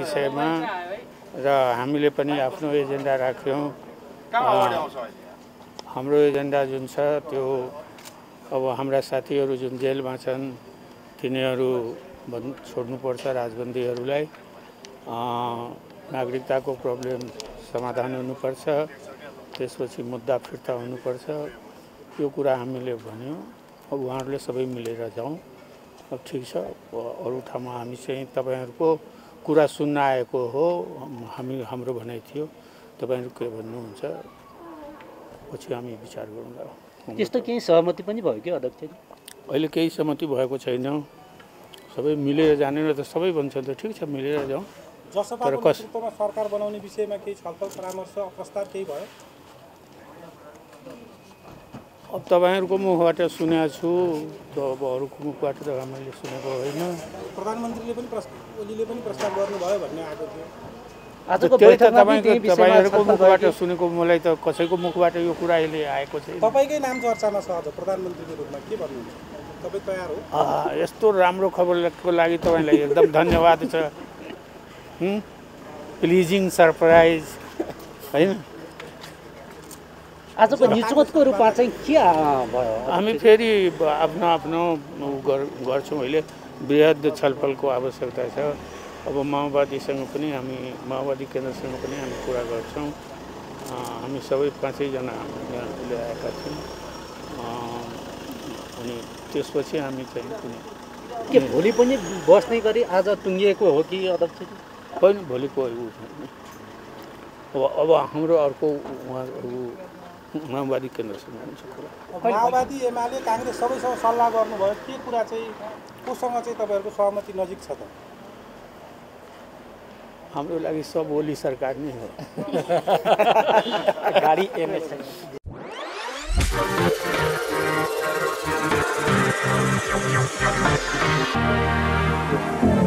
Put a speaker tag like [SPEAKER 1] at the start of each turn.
[SPEAKER 1] विषयमा र हामीले पनि आफ्नो एजेन्डा राख्यौँ। हाम्रो एजेन्डा जुन छ त्यो अब हाम्रा साथीहरू जुन जेलमा छन् तिनीहरू भन् छोड्नुपर्छ राजबन्दीहरूलाई। नागरिकताको प्रब्लम समाधान हुनुपर्छ त्यसपछि मुद्दा फिर्ता हुनुपर्छ। यो कुरा हामीले भन्यौँ अब उहाँहरूले सबै मिलेर जाउँ। अब ठिक छ अब अरू ठाउँमा हामी चाहिँ तपाईँहरूको कुरा सुन्न आएको हो हामी हाम्रो भनाइ थियो। तपाईँहरू के भन्नुहुन्छ? पछि हामी विचार गरौँला
[SPEAKER 2] त्यस्तो केही सहमति पनि भयो कि अध्यक्ष
[SPEAKER 1] अहिले केही सहमति भएको छैन। सबै मिलेर जाने र त सबै भन्छ त। ठिक छ मिलेर जाउँ।
[SPEAKER 3] जसपाको
[SPEAKER 1] तर कस-
[SPEAKER 3] सरकार बनाउने विषयमा केही छलफल परामर्श प्रस्ताव केही भयो?
[SPEAKER 1] अब तपाईँहरूको मुखबाट सुनेको छु त्यो अब अरूको मुखबाट त मैले सुनेको होइन।
[SPEAKER 3] प्रधानमन्त्रीले पनि ओलीले पनि प्रस्ताव गर्नुभयो भन्ने आएको थियो।
[SPEAKER 2] आजको
[SPEAKER 1] त्यही त तपाईँको तपाईँहरूको मुखबाट
[SPEAKER 2] कि?
[SPEAKER 1] सुनेको मलाई त कसैको मुखबाट यो कुरा अहिले आएको छैन।
[SPEAKER 3] तपाईँकै नाम चर्चामा छ अझ प्रधानमन्त्रीको रूपमा के भन्नुहुन्छ? तपाईँ तयार हो?
[SPEAKER 1] यस्तो राम्रो खबरको लागि तपाईँलाई एकदम धन्यवाद छ। प्लिजिङ सरप्राइज होइन?
[SPEAKER 2] आजको निचोतको रूपमा चाहिँ के भयो?
[SPEAKER 1] हामी फेरि आफ्नो आफ्नो गर्छौँ अहिले। वृहद छलफलको आवश्यकता छ। अब माओवादीसँग पनि हामी माओवादी केन्द्रसँग पनि हामी कुरा गर्छौँ। हामी सबै पाँचैजना यहाँ ल्याएका छौँ। अनि त्यसपछि हामी चाहिँ कुनै
[SPEAKER 2] के भोलि पनि बस्ने गरी आज टुङ्गिएको हो कि अध्यक्ष
[SPEAKER 1] होइन भोलिको। अब अब हाम्रो अर्को उहाँहरू माओवादी केन्द्रसँग हुन्छ कुरा।
[SPEAKER 3] अब माओवादी एमाले काङ्ग्रेस सबैसँग सल्लाह गर्नुभयो। के कुरा चाहिँ कोसँग चाहिँ तपाईँहरूको सहमति नजिक छ त?
[SPEAKER 1] हाम्रो लागि सब ओली सरकार नै हो।
[SPEAKER 2] गाडी एमएस
[SPEAKER 4] Thank